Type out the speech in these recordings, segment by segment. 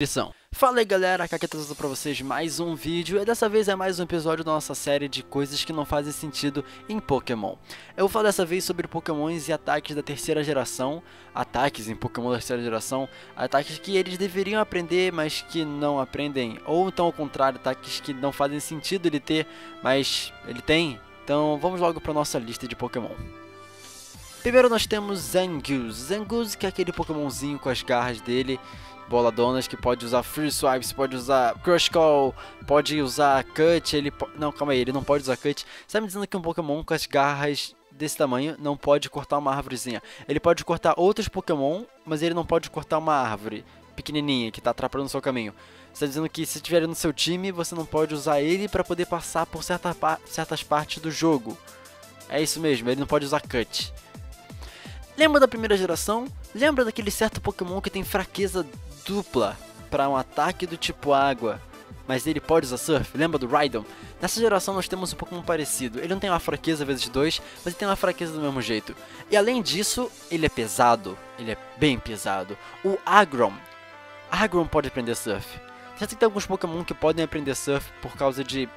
descrição. Fala aí galera, aqui é trazendo pra vocês mais um vídeo e dessa vez é mais um episódio da nossa série de coisas que não fazem sentido em Pokémon. Eu vou falar dessa vez sobre Pokémons e ataques da terceira geração, ataques em Pokémon da terceira geração, ataques que eles deveriam aprender, mas que não aprendem, ou então ao contrário, ataques que não fazem sentido ele ter, mas ele tem. Então vamos logo pra nossa lista de Pokémon. Primeiro nós temos Zangoose, Zangoose que é aquele Pokémonzinho com as garras dele, boladonas que pode usar Free Swipes, pode usar Crush Call, pode usar Cut, ele po... não, calma aí, ele não pode usar Cut. Você tá me dizendo que um Pokémon com as garras desse tamanho não pode cortar uma árvorezinha. Ele pode cortar outros Pokémon, mas ele não pode cortar uma árvore pequenininha que está atrapalhando o seu caminho. Você está dizendo que se tiver no seu time, você não pode usar ele para poder passar por certa pa certas partes do jogo. É isso mesmo, ele não pode usar Cut. Lembra da primeira geração? Lembra daquele certo Pokémon que tem fraqueza dupla para um ataque do tipo água, mas ele pode usar Surf? Lembra do Rhydon? Nessa geração nós temos um Pokémon parecido. Ele não tem uma fraqueza vezes 2, mas ele tem uma fraqueza do mesmo jeito. E além disso, ele é pesado. Ele é bem pesado. O Agrom. Agrom pode aprender Surf. Já tem alguns Pokémon que podem aprender Surf por causa de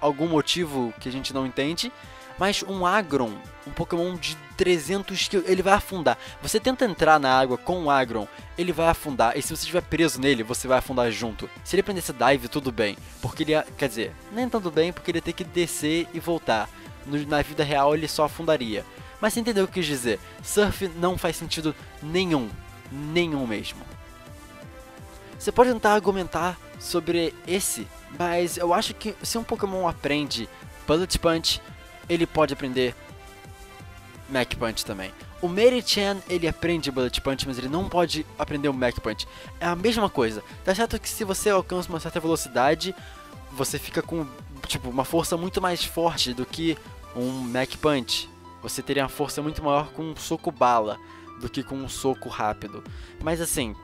algum motivo que a gente não entende. Mas um Agron, um Pokémon de 300 quilos, ele vai afundar. Você tenta entrar na água com o Agron, ele vai afundar. E se você estiver preso nele, você vai afundar junto. Se ele aprendesse dive, tudo bem. Porque ele ia, quer dizer, nem tanto bem, porque ele ia ter que descer e voltar. Na vida real, ele só afundaria. Mas você entendeu o que eu quis dizer? Surf não faz sentido nenhum. Nenhum mesmo. Você pode tentar argumentar sobre esse, mas eu acho que se um Pokémon aprende Bullet Punch, ele pode aprender Mac Punch também. O Mary-chan, ele aprende Bullet Punch, mas ele não pode aprender o Mac Punch. É a mesma coisa. Tá certo que se você alcança uma certa velocidade, você fica com tipo uma força muito mais forte do que um Mac Punch. Você teria uma força muito maior com um soco bala do que com um soco rápido. Mas assim,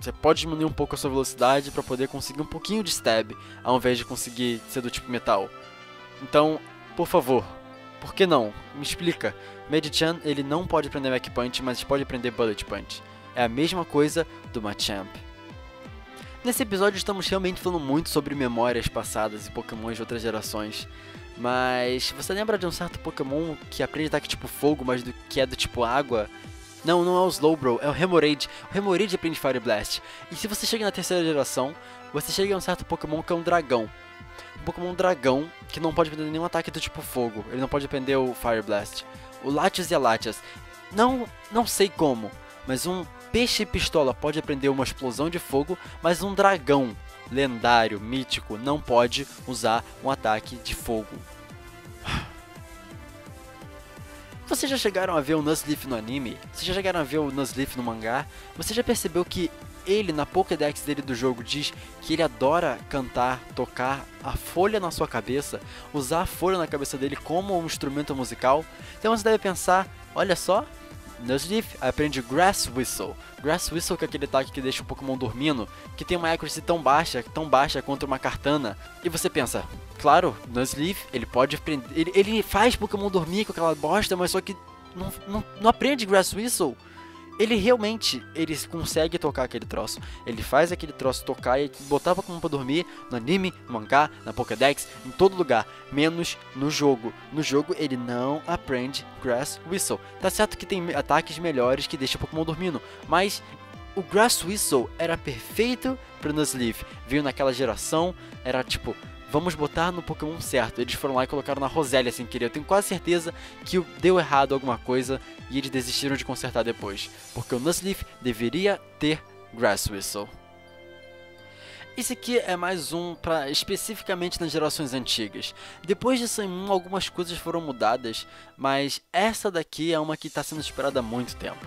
você pode diminuir um pouco a sua velocidade para poder conseguir um pouquinho de stab, ao invés de conseguir ser do tipo metal. Então, por favor, por que não? Me explica. Medichan, ele não pode aprender Mac Punch, mas pode aprender Bullet Punch. É a mesma coisa do Machamp. Nesse episódio estamos realmente falando muito sobre memórias passadas e pokémons de outras gerações. Mas você lembra de um certo pokémon que aprende ataque tipo fogo, mas do que é do tipo água? Não, não é o Slowbro, é o Hemorrhage. O Hemorrhage aprende Fire Blast. E se você chega na terceira geração, você chega a um certo Pokémon que é um dragão. Um Pokémon dragão que não pode aprender nenhum ataque do tipo fogo. Ele não pode aprender o Fire Blast. O Latias e a Latias. Não, não sei como, mas um peixe pistola pode aprender uma explosão de fogo, mas um dragão lendário, mítico, não pode usar um ataque de fogo. Vocês já chegaram a ver o Nuzleaf no anime? Vocês já chegaram a ver o Nuzleaf no mangá? Você já percebeu que ele, na Pokédex dele do jogo, diz que ele adora cantar, tocar a folha na sua cabeça, usar a folha na cabeça dele como um instrumento musical? Então você deve pensar, olha só, Nuzleaf aprende Grass Whistle. Grass Whistle que é aquele ataque que deixa o Pokémon dormindo, que tem uma accuracy tão baixa, tão baixa quanto uma Kartana. E você pensa, claro, Nuzleaf, ele pode aprender, ele, ele faz Pokémon dormir com aquela bosta, mas só que não, não, não aprende Grass Whistle ele realmente ele consegue tocar aquele troço. Ele faz aquele troço tocar e botar Pokémon pra dormir no anime, no mangá, na Pokédex, em todo lugar, menos no jogo. No jogo ele não aprende Grass Whistle. Tá certo que tem ataques melhores que deixam o Pokémon dormindo, mas o Grass Whistle era perfeito pro Nuzleaf. Veio naquela geração, era tipo vamos botar no Pokémon certo. Eles foram lá e colocaram na Rosélia sem querer. Eu tenho quase certeza que deu errado alguma coisa e eles desistiram de consertar depois. Porque o Nuzleaf deveria ter Grass Whistle. Esse aqui é mais um para especificamente nas gerações antigas. Depois de Sun 1, algumas coisas foram mudadas, mas essa daqui é uma que está sendo esperada há muito tempo.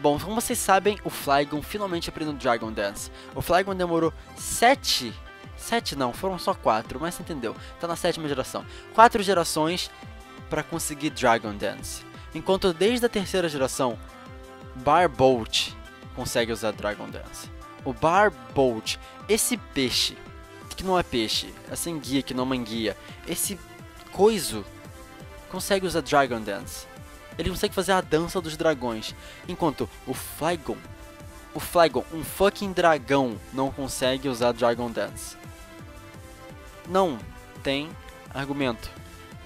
Bom, como vocês sabem, o Flygon finalmente aprendeu Dragon Dance. O Flygon demorou 7 Sete não, foram só quatro, mas você entendeu. Tá na sétima geração. Quatro gerações para conseguir Dragon Dance. Enquanto desde a terceira geração, Barbolt consegue usar Dragon Dance. O Barbolt, esse peixe, que não é peixe, essa enguia que não é uma enguia, esse coiso consegue usar Dragon Dance. Ele consegue fazer a dança dos dragões. Enquanto o Flygon o Flygon, um fucking dragão, não consegue usar Dragon Dance? Não tem argumento.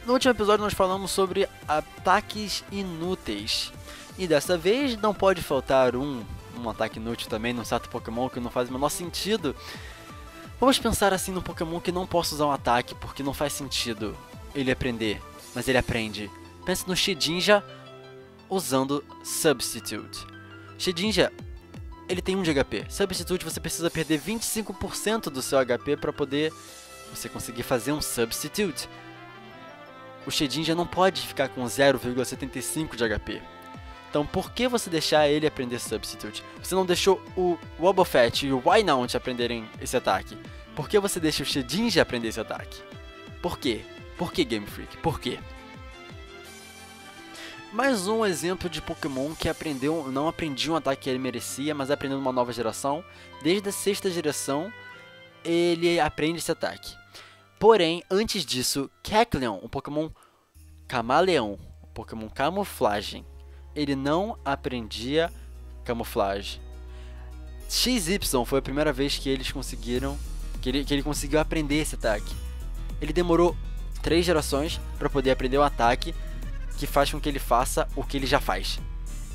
No último episódio nós falamos sobre ataques inúteis. E dessa vez não pode faltar um, um ataque inútil também num certo Pokémon que não faz o menor sentido. Vamos pensar assim no Pokémon que não possa usar um ataque porque não faz sentido ele aprender, mas ele aprende. Pense no Shedinja usando Substitute. Shedinja, ele tem 1 de HP. Substitute você precisa perder 25% do seu HP para poder você conseguir fazer um Substitute. O Shedinja não pode ficar com 0,75 de HP. Então por que você deixar ele aprender Substitute? Você não deixou o Wobbuffet e o Wynaut aprenderem esse ataque. Por que você deixa o Shedinja aprender esse ataque? Por quê? Por que Game Freak? Por quê? Mais um exemplo de Pokémon que aprendeu, não aprendia um ataque que ele merecia, mas aprendeu numa nova geração. Desde a sexta geração, ele aprende esse ataque. Porém, antes disso, Kecleon, um Pokémon camaleão, um Pokémon camuflagem, ele não aprendia camuflagem. XY foi a primeira vez que eles conseguiram, que ele, que ele conseguiu aprender esse ataque. Ele demorou três gerações para poder aprender o ataque que faz com que ele faça o que ele já faz.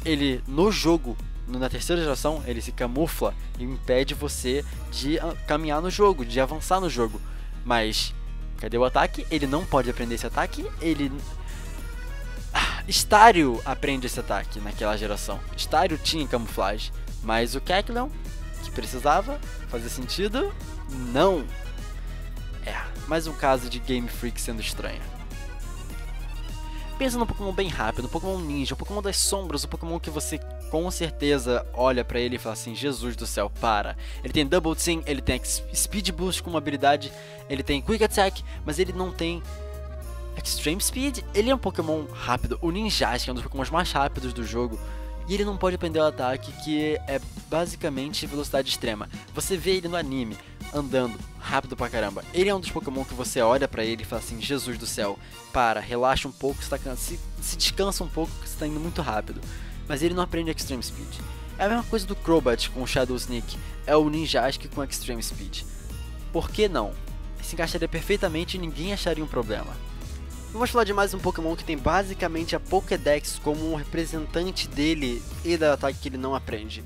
Ele, no jogo, na terceira geração, ele se camufla e impede você de caminhar no jogo, de avançar no jogo. Mas, cadê o ataque? Ele não pode aprender esse ataque, ele... Ah, Stario aprende esse ataque naquela geração. Stario tinha camuflagem, mas o Kecleon, que precisava fazer sentido, não. É, mais um caso de Game Freak sendo estranho. Pensa num Pokémon bem rápido, um Pokémon ninja, um Pokémon das sombras, um Pokémon que você com certeza olha para ele e fala assim: Jesus do céu, para. Ele tem Double Team, ele tem Speed Boost com uma habilidade, ele tem Quick Attack, mas ele não tem Extreme Speed. Ele é um Pokémon rápido, o Ninjask é um dos Pokémon mais rápidos do jogo. E ele não pode aprender o ataque que é basicamente velocidade extrema. Você vê ele no anime andando rápido pra caramba. Ele é um dos Pokémon que você olha para ele e fala assim: Jesus do céu, para, relaxa um pouco, tá se, se descansa um pouco, que você tá indo muito rápido. Mas ele não aprende Extreme Speed. É a mesma coisa do Crobat com o Shadow Sneak, é o Ninjask com Extreme Speed. Por que não? Se encaixaria perfeitamente e ninguém acharia um problema. Vamos falar de mais um Pokémon que tem basicamente a Pokédex como um representante dele e do ataque que ele não aprende.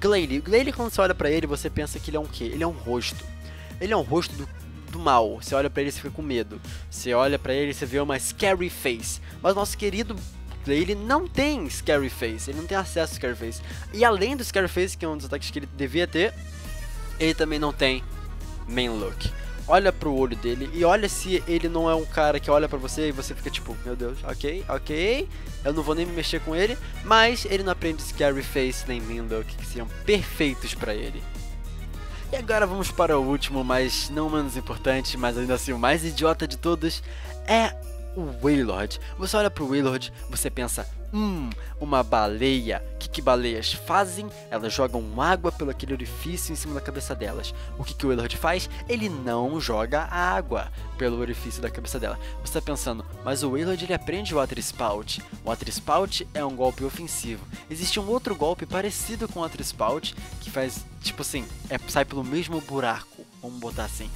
Glalie. Glalie, quando você olha pra ele, você pensa que ele é um quê? Ele é um rosto. Ele é um rosto do, do mal. Você olha pra ele e fica com medo. Você olha pra ele e você vê uma scary face. Mas nosso querido Glalie não tem scary face. Ele não tem acesso a scary face. E além do scary face, que é um dos ataques que ele devia ter, ele também não tem main look olha pro olho dele e olha se ele não é um cara que olha para você e você fica tipo, meu Deus, ok, ok, eu não vou nem me mexer com ele, mas ele não aprende Scary Face nem Mindle, que seriam perfeitos para ele. E agora vamos para o último, mas não menos importante, mas ainda assim o mais idiota de todos, é o Wailord. Você olha pro Wailord, você pensa, hum, uma baleia. O que, que baleias fazem? Elas jogam água pelo aquele orifício em cima da cabeça delas. O que, que o Wailord faz? Ele não joga água pelo orifício da cabeça dela. Você está pensando, mas o Wailord ele aprende o Water Spout. O Water Spout é um golpe ofensivo. Existe um outro golpe parecido com o Water Spout que faz, tipo assim, é, sai pelo mesmo buraco. Vamos botar assim.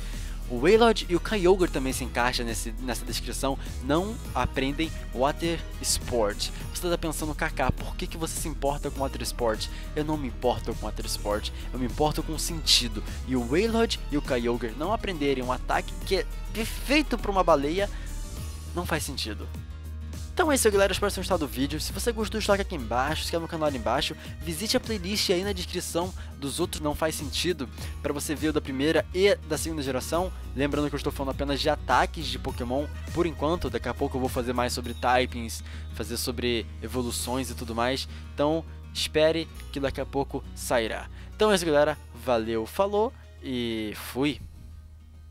O Wailord e o Kyogre também se encaixam nesse, nessa descrição, não aprendem Water Sport. Você está pensando, Kaká, por que, que você se importa com Water Sport? Eu não me importo com Water Sport, eu me importo com sentido. E o Wailord e o Kyogre não aprenderem um ataque que é perfeito para uma baleia, não faz sentido. Então é isso galera, espero que tenham gostado do vídeo. Se você gostou, toque aqui embaixo, se inscreva no canal ali embaixo. Visite a playlist aí na descrição dos outros Não Faz Sentido, para você ver o da primeira e da segunda geração. Lembrando que eu estou falando apenas de ataques de Pokémon por enquanto. Daqui a pouco eu vou fazer mais sobre typings, fazer sobre evoluções e tudo mais. Então espere que daqui a pouco sairá. Então é isso galera, valeu, falou e fui!